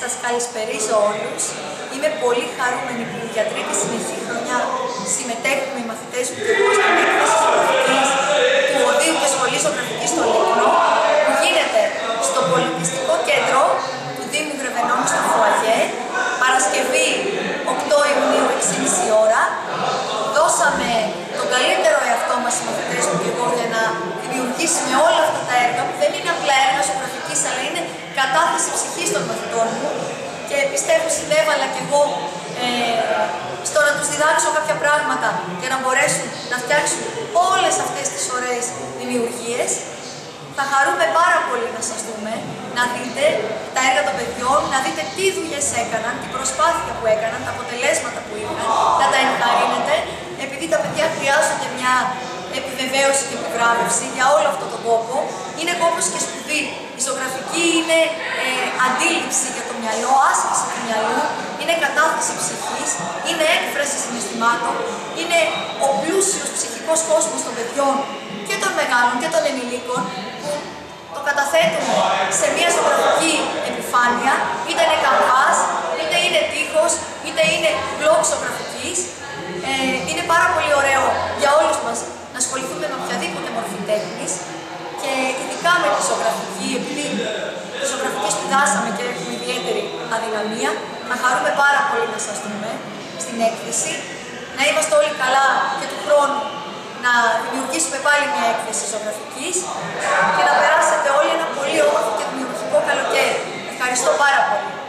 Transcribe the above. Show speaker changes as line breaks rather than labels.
Σας καλησπερίζω όλους. Είμαι πολύ χαρούμενη που για τρίτη συνεχή χρονιά και πιστεύω συνέβαλα κι εγώ ε, στο να τους διδάξω κάποια πράγματα για να μπορέσουν να φτιάξουν όλες αυτές τις ωραίες δημιουργίες. Θα χαρούμε πάρα πολύ να σας δούμε, να δείτε τα έργα των παιδιών, να δείτε τι δουλειές έκαναν, την προσπάθεια που έκαναν, τα αποτελέσματα που είχαν, να τα ενθαρρύνετε, επειδή τα παιδιά χρειάζονται μια επιβεβαίωση και επιβράβευση για όλο αυτόν τον κόπο. Είναι κόπος και σπουδή. Η ζωγραφική είναι ε, αντίληψη για το μυαλό, άσκηση του μυαλού, είναι κατάθεση ψυχής, είναι έκφραση συναισθημάτων, είναι ο πλούσιος ψυχικός κόσμος των παιδιών και των μεγάλων και των ενηλίκων που το καταθέτουν σε μια ζωγραφική επιφάνεια, είτε είναι καμπάς, είτε είναι τείχος, είτε είναι μπλοκ ζωγραφικής. Ε, είναι πάρα πολύ ωραίο για όλους μας να ασχοληθούμε με οποιαδήποτε μορφή τέχνης και ειδικά με τη ζωγραφική, επειδή τη ζωγραφική σπουδάσαμε και έχουμε ιδιαίτερη αδυναμία, να χαρούμε πάρα πολύ να σας δούμε στην έκθεση, να είμαστε όλοι καλά και του χρόνου να δημιουργήσουμε πάλι μια έκθεση ζωγραφικής και να περάσετε όλοι ένα πολύ όμορφο και δημιουργικό καλοκαίρι. Ευχαριστώ πάρα πολύ.